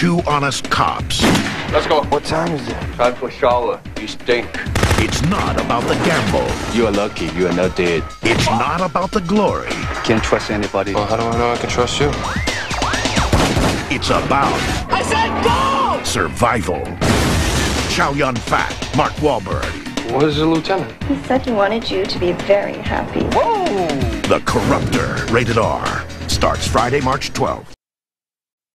two honest cops. Let's go. What time is it? Time for shower. You stink. It's not about the gamble. You are lucky. You are not dead. It's not about the glory. Can't trust anybody. Well, how do I know I can trust you? It's about I said go! survival. Chow Yun Fat, Mark Wahlberg, What is the lieutenant? He said he wanted you to be very happy. Whoa! The Corruptor, rated R. Starts Friday, March 12th.